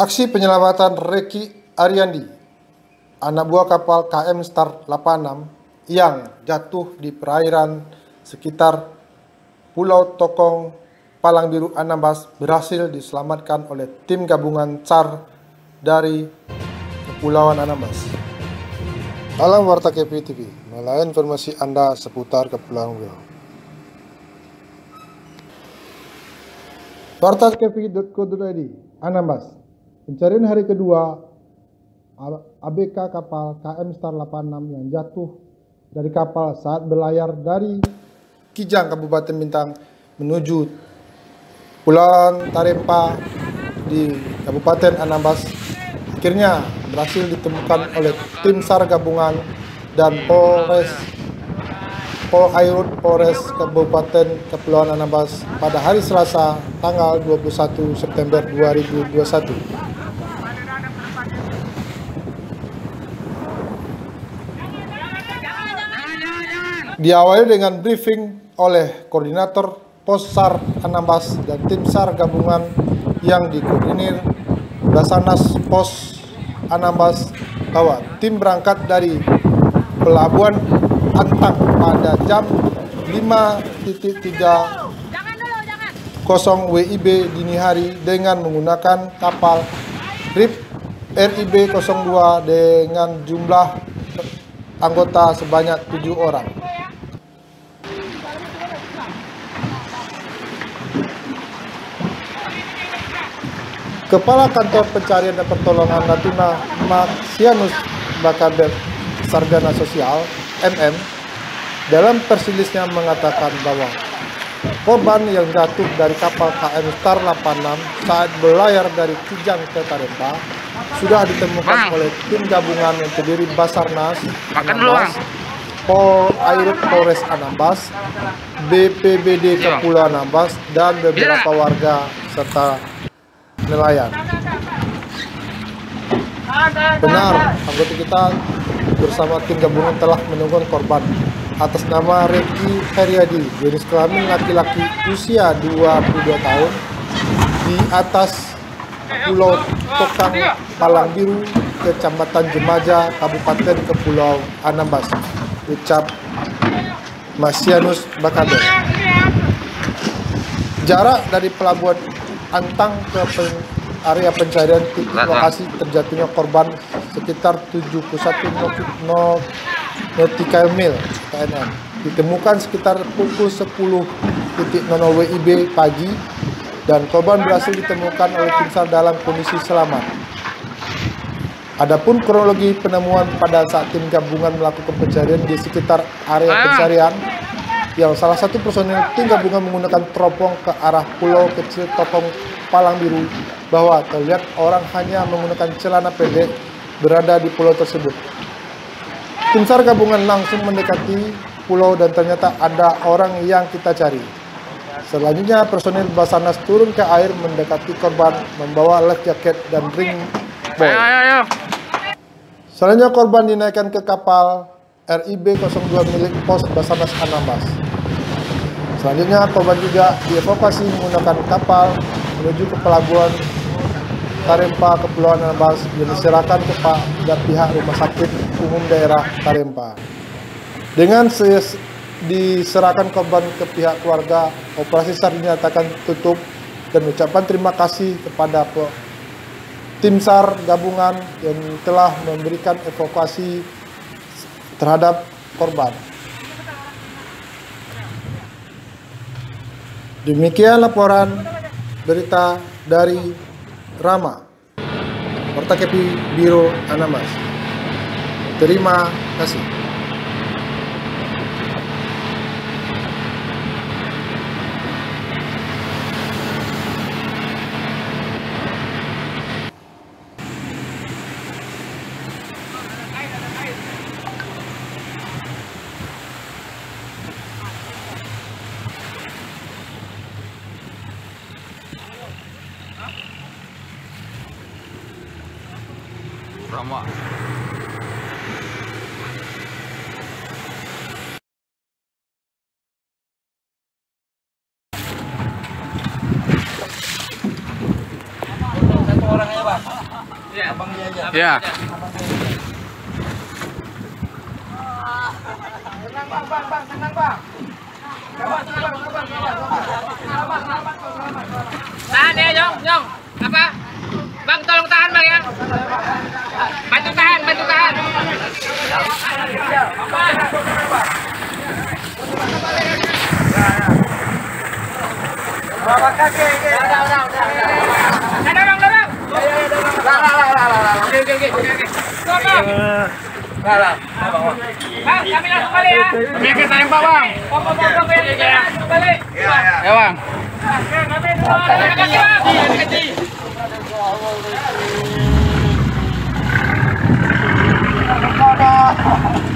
Aksi penyelamatan Reki Ariandi, anak buah kapal KM Star 86 yang jatuh di perairan sekitar Pulau Tokong, Palang Biru Anambas berhasil diselamatkan oleh tim gabungan SAR dari Kepulauan Anambas. Dalam Warta TV, informasi Anda seputar Kepulauan Riau. Warta Anambas. Pencarian hari kedua ABK kapal KM Star 86 yang jatuh dari kapal saat berlayar dari Kijang Kabupaten Bintang menuju Pulau Tarempa di Kabupaten Anambas akhirnya berhasil ditemukan oleh tim SAR gabungan dan Polres Pol Airut Polres Kabupaten Kepulauan Anambas pada hari Selasa tanggal 21 September 2021. Diawali dengan briefing oleh koordinator Pos SAR Anambas dan tim SAR gabungan yang dikoordinir Basarnas Pos Anambas bahwa tim berangkat dari Pelabuhan Antang pada jam 5.30 WIB dini hari dengan menggunakan kapal RIP RIB 02 dengan jumlah anggota sebanyak tujuh orang. Kepala Kantor Pencarian dan Pertolongan Natuna Maxianus Bakaber Sarjana Sosial MM dalam persilisnya mengatakan bahwa korban yang jatuh dari kapal KM Star 86 saat berlayar dari Kijang ke Tarempa sudah ditemukan oleh tim gabungan yang terdiri Basarnas, Anambas, Pol Airut Polres Anambas, BPBD. Kepulauan Anambas, dan beberapa warga serta nelayan. Benar, anggota kita bersama tim gabungan telah menemukan korban atas nama Reki Heriadi, jenis kelamin laki-laki usia 22 tahun di atas Pulau Tokang, Palang Biru, Kecamatan Jemaja, Kabupaten Kepulau Anambas. Ucap Masianus Bakabe. Jarak dari pelabuhan Antang ke pen, area pencarian titik lokasi terjatuhnya korban sekitar 71 nautical mil KNM. Ditemukan sekitar pukul 10 titik WIB pagi dan korban berhasil ditemukan oleh tim SAR dalam kondisi selamat. Adapun kronologi penemuan pada saat tim gabungan melakukan pencarian di sekitar area pencarian yang salah satu personil tim gabungan menggunakan teropong ke arah pulau kecil Topong Palang Biru bahwa terlihat orang hanya menggunakan celana pendek berada di pulau tersebut. Tim SAR gabungan langsung mendekati pulau dan ternyata ada orang yang kita cari. Selanjutnya personil Basarnas turun ke air mendekati korban membawa life jacket dan ring boy. Selanjutnya korban dinaikkan ke kapal RIB 02 milik pos Basarnas Anambas. Selanjutnya korban juga dievakuasi menggunakan kapal menuju ke pelabuhan Tarempa Kepulauan Anambas dan diserahkan kepada pihak Rumah Sakit Umum Daerah Tarempa. Dengan diserahkan korban ke pihak keluarga, operasi SAR dinyatakan tutup dan ucapan terima kasih kepada tim SAR gabungan yang telah memberikan evakuasi terhadap korban. Demikian laporan berita dari Rama, Portakepi Biro Anamas. Terima kasih. Rama. Satu orangnya, Pak. Ya. Tahan ya, Nyong, Nyong. Apa? Bang, tolong tahan, Bang ya. Bantu tahan, bantu tahan. Ada, Bang, ada, Bang. Oke, oke, oke, oke, oke. Go, Bang. Bang, kami langsung balik ya. Mikir tembak, Bang. Pom, pom, pom, pom, balik. Ya, Bang. Thank you.